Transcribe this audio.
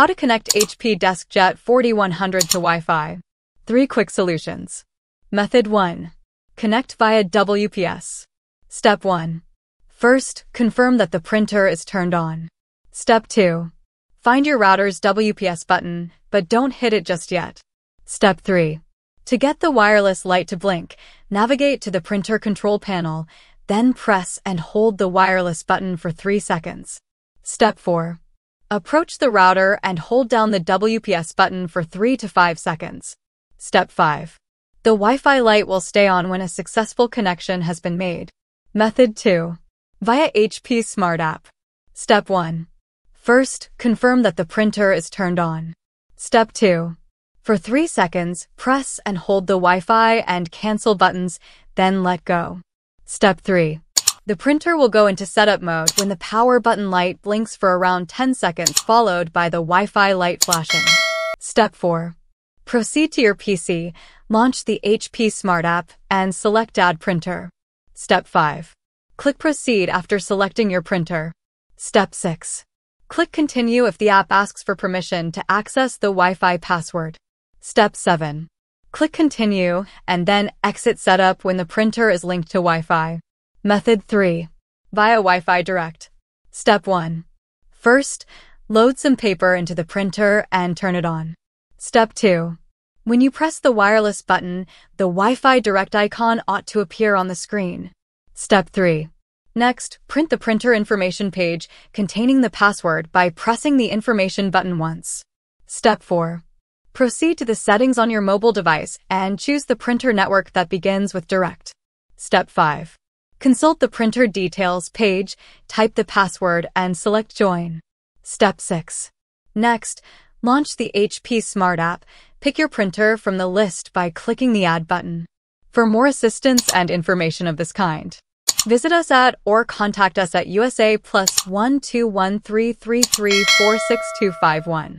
How to connect HP DeskJet 4100 to Wi-Fi. Three quick solutions. Method 1. Connect via WPS. Step 1. First, confirm that the printer is turned on. Step 2. Find your router's WPS button, but don't hit it just yet. Step 3. To get the wireless light to blink, navigate to the printer control panel, then press and hold the wireless button for 3 seconds. Step 4. Approach the router and hold down the WPS button for 3 to 5 seconds. Step 5. The Wi-Fi light will stay on when a successful connection has been made. Method 2. Via HP Smart App. Step 1. First, confirm that the printer is turned on. Step 2. For 3 seconds, press and hold the Wi-Fi and cancel buttons, then let go. Step 3. The printer will go into setup mode when the power button light blinks for around 10 seconds followed by the Wi-Fi light flashing. Step 4. Proceed to your PC, launch the HP Smart App, and select Add Printer. Step 5. Click Proceed after selecting your printer. Step 6. Click Continue if the app asks for permission to access the Wi-Fi password. Step 7. Click Continue and then Exit Setup when the printer is linked to Wi-Fi. Method 3. Via Wi-Fi Direct. Step 1. First, load some paper into the printer and turn it on. Step 2. When you press the wireless button, the Wi-Fi Direct icon ought to appear on the screen. Step 3. Next, print the printer information page containing the password by pressing the information button once. Step 4. Proceed to the settings on your mobile device and choose the printer network that begins with Direct. Step 5. Consult the printer details page, type the password, and select Join. Step 6. Next, launch the HP Smart app. Pick your printer from the list by clicking the Add button. For more assistance and information of this kind, visit us at or contact us at USA plus plus one two one three three three four six two five one.